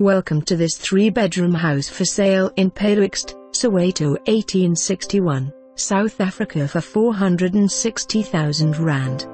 Welcome to this three-bedroom house for sale in Pela Ext, Soweto 1861, South Africa for 460,000 Rand.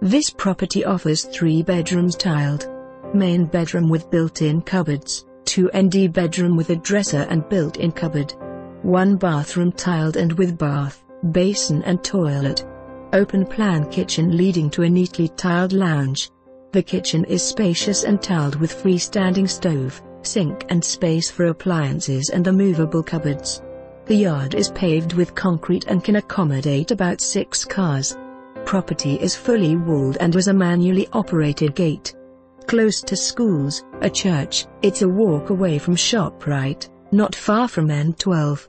This property offers three bedrooms tiled. Main bedroom with built-in cupboards, two ND bedroom with a dresser and built-in cupboard. One bathroom tiled and with bath, basin and toilet. Open plan kitchen leading to a neatly tiled lounge. The kitchen is spacious and tiled with freestanding stove, sink and space for appliances and the movable cupboards. The yard is paved with concrete and can accommodate about six cars. Property is fully walled and has a manually operated gate. Close to schools, a church, it's a walk away from ShopRite, not far from N12.